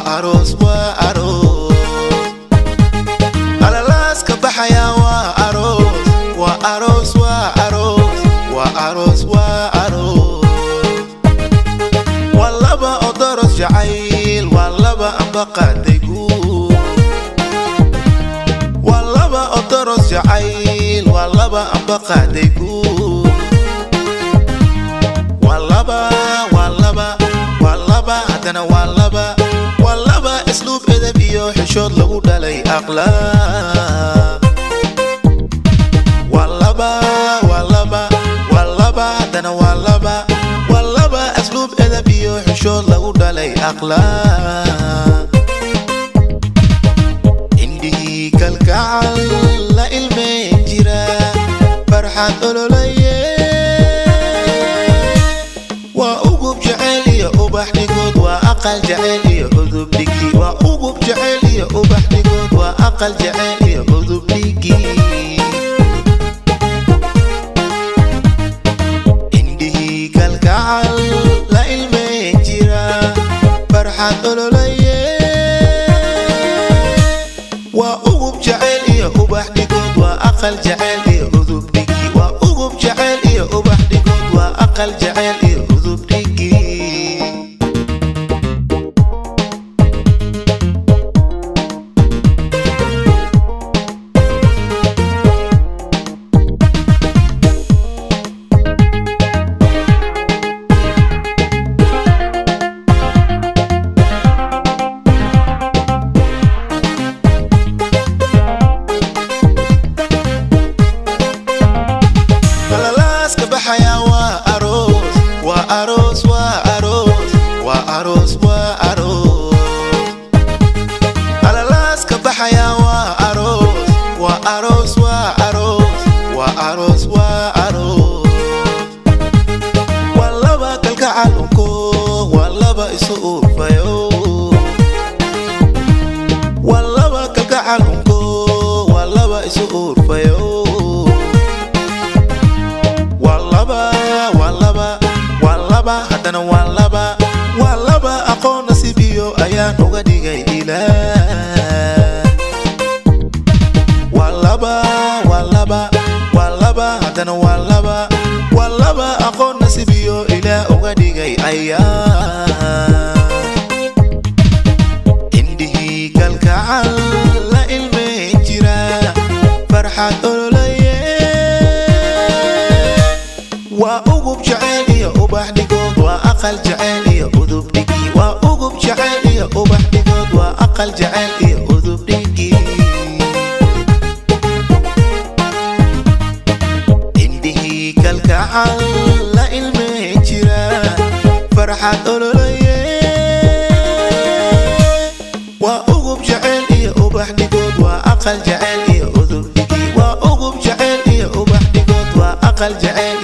وعروس وعروس على لاس كبحيا وعروس وعروس وعروس وعروس وعروس والله بقدرس جعيل والله بقى ديقول والله بقدرس جعيل والله بقى ديقول والله والله والله انا والله iyo xishood lagu dhalay aqlaaq walaba asluub edab iyo xishood lagu dhalay aqlaaq indhihii kalkacal la ilmayn jira farxad ololaye waa ugub jecel iyo ubax dhigood waa aqal jecel iyo udub dhigi waa ugub فوق الجعل يغضب ليكي إنده كالكعل لا المجرى فرحة لولي وأغب جعل يغب أحدكم وأقل جعل يغضب ليكي وأغب جعل يغب أحدكم وأقل جعل haya waa aroos waa aroos waa aroos waa aroos waa aroos waa laba dalka caalamko waa laba isu urfayo waa laba dalka caalamko waa laba isu urfayo waa laba waa laba waa laba haddana waa laba waa laba aqoon nasiibiyo ayaan uga dhigay ilaah intan walaba walaba aqoon nasibiyo ilaa uga dhigay ayaa indhihii kalkacal la ilmeyn jiraa farxad ololaye waa ugub jecel iyo ubax dhigood waa aqal jecel iyo udub dhigi waa ugub jecel iyo ubax dhigood waa aqal jecel iyo udub maxaad ololaye waa ugub jaceyl iyo ubax dhigood waa aqal jaceyl iyo udub dhigi waa ugub jaceyl iyo ubax dhigood waa aqal jaceyl